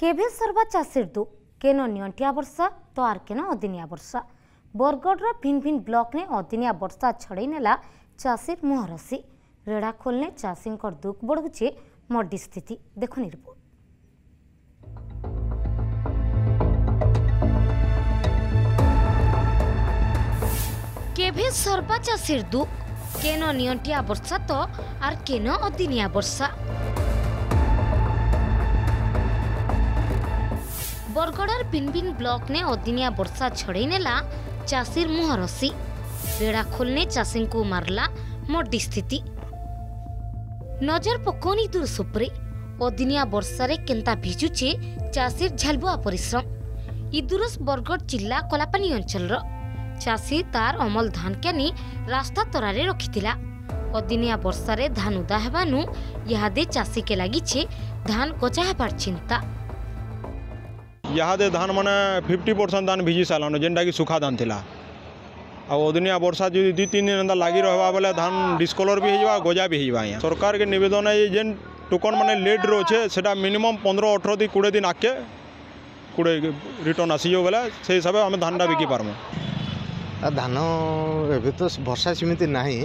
কেভে সর্বা দু কেন নিয়ন্টিয়া বর্ষা তো আর কেন অদিনিয়া বর্ষা বরগড়র ভিন ভিন ব্লকনে অদিনিয়া বর্ষা ছড়াই নেলা চাষীর মুহরসি রেড়া খোলনে চাষীঙ্কর দুঃখ বড়ুছে মড্ডি স্থিতি দেখুন রিপোর্ট কেভে সর্বা চাষের দুঃখ কেন নিয়ন্টিয়া বর্ষা তো আর কেন অদিনিয়া বর্ষা বরগড়ার পিনপিন ব্লক নে অদিনিয়া বর্ষা ছড়াই নেলা চাষীর মুহরসি বেড়া খোলনে চাষীঙ্কু মারলা মড্ডি স্থিতি নজর পকনি দূর সুপ্রে অদিনিয়া বর্ষারে কেন্তা ভিজুছে চাষীর ঝালবুয়া পরিশ্রম ইদুরস বরগড় জিল্লা কলাপানি অঞ্চলর চাষী তার অমল ধান কেনি রাস্তা তরারে রক্ষিলা অদিনিয়া বর্ষারে ধান উদা হওয়ানু ইহাদে চাষীকে লাগিছে ধান কচা হবার চিন্তা ଇହାଦେ ଧାନ୍ମାନେ ଫିଫ୍ଟି ପରସେଣ୍ଟ ଧାନ୍ ଭିଜି ସାରିଲାନ ଯେନ୍ଟାକି ସୁଖା ଧାନ୍ ଥିଲା ଆଉ ଅଦିନିଆ ବର୍ଷା ଯଦି ଦୁଇ ତିନି ଦିନ ଏନ୍ତା ଲାଗି ରହେବା ବେଲେ ଧାନ୍ ଡିସ୍କଲର୍ ବି ହେଇଯିବା ଗଜା ବି ହେଇଯିବା ଆଜ୍ଞା ସରକାର୍କେ ନିବେଦନ ଏ ଯେନ୍ ଟୋକନ୍ ମାନେ ଲେଟ୍ରେ ଅଛେ ସେଟା ମିନିମମ୍ ପନ୍ଦର ଅଠର ଦି କୋଡ଼ିଏ ଦିନ ଆଗ୍କେ କୋଡ଼ିଏ ରିଟର୍ଣ୍ଣ ଆସିଯିବ ବେଲେ ସେଇ ହିସାବେ ଆମେ ଧାନଟା ବିକି ପାର୍ମୁ ଧାନ ଏବେ ତ ବର୍ଷା ସେମିତି ନାହିଁ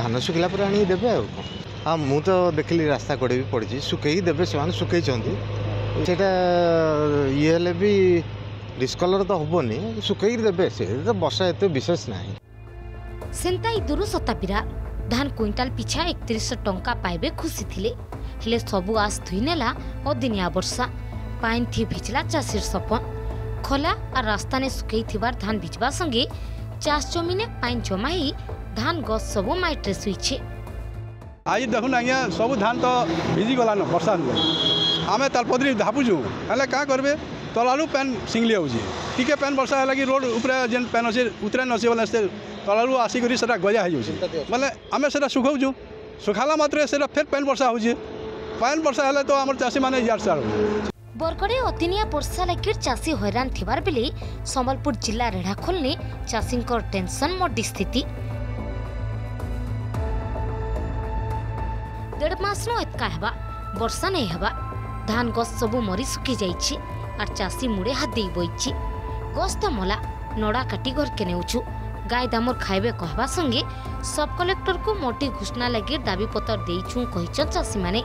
ଧାନ ଶୁଖିଲା ପରେ ଆଣିକି ଦେବେ ଆଉ କ'ଣ ହଁ ମୁଁ ତ ଦେଖିଲି ରାସ୍ତା କଡ଼େ ବି ପଡ଼ିଛି ଶୁଖେଇକି ଦେବେ ସେମାନେ ଶୁଖେଇଛନ୍ତି ସେଇଟା ଇଏ ହେଲେ ବି ଡିସ୍କଲର୍ ତ ହେବନି ଶୁଖେଇକି ଦେବେ ସେ ତ ବର୍ଷା ଏତେ ବିଶେଷ ନାହିଁ ସେନ୍ତାଇ ଦୂରୁ ଶତାପିରା ଧାନ କୁଇଣ୍ଟାଲ ପିଛା ଏକତିରିଶହ ଟଙ୍କା ପାଇବେ ଖୁସି ଥିଲେ ହେଲେ ସବୁ ଆଶ ଧୋଇ ନେଲା ଅଦିନିଆ ବର୍ଷା ପାଇନ୍ଥି ଭିଜିଲା ଚାଷୀର ସପନ ଖୋଲା আর রাস্তানে শুকাই থার ধান ভিজবা সঙ্গে চাষ জমিনে পাইন জমা হয়ে ধান গছ সবু মাইট্রে শুইছে আজ দেখুন আজ্ঞা সবু ধান তো ভিজি গলান বর্ষা ଆମେ ତାଳପତ୍ରୀ ଧାପୁଛୁ ହେଲେ କାଁ କର୍ବେ ତଲାଲୁ ପେନ୍ ସିଙ୍ଗଲି ହେଉଛି ଟିକେ ପେନ୍ ବର୍ଷା ହେଲା କି ରୋଡ଼୍ ଉପରେ ଯେନ୍ ପେନ୍ ଅଛି ଉତ୍ତରାୟଣ ଅଛି ବୋଲେ ସେ ତଲାଲୁ ଆସିକରି ସେଟା ଗଜା ହେଇଯାଉଛି ବୋଲେ ଆମେ ସେଟା ଶୁଖଉଛୁ ଶୁଖାଲା ମାତ୍ରେ ସେଟା ଫେର୍ ପେନ୍ ବର୍ଷା ହେଉଛି ପେନ୍ ବର୍ଷା ହେଲେ ତ ଆମର ଚାଷୀମାନେ ଇଆଡ଼ ସିଆଡ଼ ଅତିନିଆ ବର୍ଷା বর্ষা লাগি চাষী হইরাণ থিবার বেলে সম্বলপুর জেলা রেঢ়াখোলনে চাষীঙ্কর টেনশন মডি স্থিতি দেড় মাস নতকা ହେବା ବର୍ଷା নেই ହେବା धान गस सब मरी सुखी जा चाषी मुड़े हाथ दे बोची गस तो मला नड़ा काटी घर के नौ गाय दामर खाइबे कहवा संगे सब कलेक्टर को मोटी घोषणा लगे दाबी पतर दे चाषी मैंने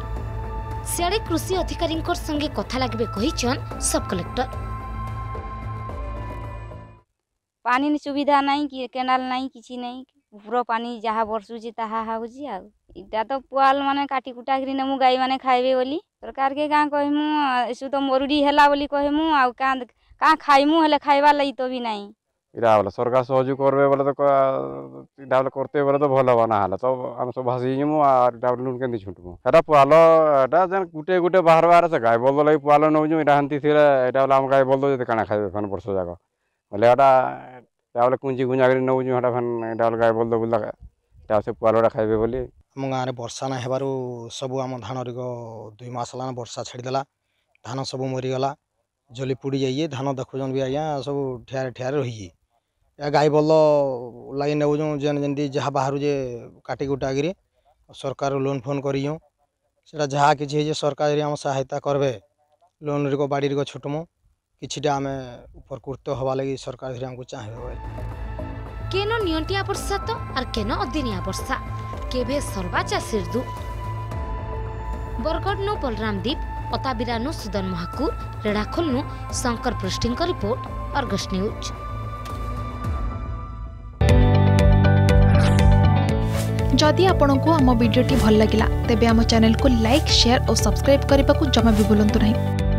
सियाड़े कृषि अधिकारी संगे कथा लगे सब कलेक्टर पानी सुविधा ना कि कैनाल ना कि नहीं पूरा पानी जहाँ बर्सुची ताहा हाउजी आउ तो पुआल माने काटी कुटा गाई मैंने खाइबे बोली ସରକାରକେ କାଁ କହେମୁ ଏସୁ ତ ମରୁଡ଼ି ହେଲା ବୋଲି କହିମୁ ଆଉ କାଁ କାଁ ଖାଇମୁ ହେଲେ ଖାଇବା ଲାଗି ତ ବି ନାଇଁ ଇରା ବୋଲେ ସରକାର ସହଯୋଗ କରବେ ବୋଲେ ତ ଇଟା ବୋଲେ କରତେ ବୋଲେ ତ ଭଲ ହବା ନା ହେଲେ ତ ଆମେ ସବୁ ଭାସି ଯିମୁ ଆର୍ ଇଟା ବୋଲେ କେମିତି ଛୁଟ୍ମୁ ହେଟା ପୁଆଲ ଏଟା ଯେନ୍ ଗୁଟେ ଗୁଟେ ବାହାରବାରେ ସେ ଗାଈ ବଲ୍ଦ ଲାଗି ପୁଆଲ ନେଉଛୁ ଇଟା ହେନ୍ତି ଥିଲେ ଏଇଟା ବୋଲେ ଆମ ଗାଈ ବଲ୍ଦ ଯଦି କାଣା ଖାଇବେ ଫେନ୍ ବର୍ଷ ଯାକ ବୋଲେ ଏଟା ଇଟା ବୋଲେ କୁଞ୍ଜି କୁଞ୍ଜା କରି ନେଉଛୁ ହେଟା ଫେନ୍ ଏଇଟା ବୋଲେ ଗାଈ ବଲ୍ଦ ବୁଲା ଏଟା ସେ ପୁଆଲଟା ଖାଇବେ ବୋଲି आम गाँव में बर्षा ना हेबारु सब आम धान रिग दुई मस है बर्षा छाड़देला धान सब मरीगला जली पोड़ जाइए धान देखुन भी आज्ञा सब ठिया ठिया रही गाई बल लगे नौ जमी जहाँ बाहर जे काटिकुटा कि सरकार लोन फोन कर सरकार आम सहायता करवे लोन रिग बाड़ी रिग छुटमु किटा आम उपकृत हवा लगी सरकार चाहे केनो नियंटिया बर्षा तो और केनो अदिनिया बर्षा केबे सर्वाचा सिरदु बरगढ़ नो बलरामदीप अताबिरानु सुदन महाकुर रेडाखोल नो शंकर पृष्ठिंग का रिपोर्ट अर्गस न्यूज जदि आपण को आम भिडी भल लगा तेब चैनल को लाइक शेयर और सब्सक्राइब करने को जमा भी बुलां नहीं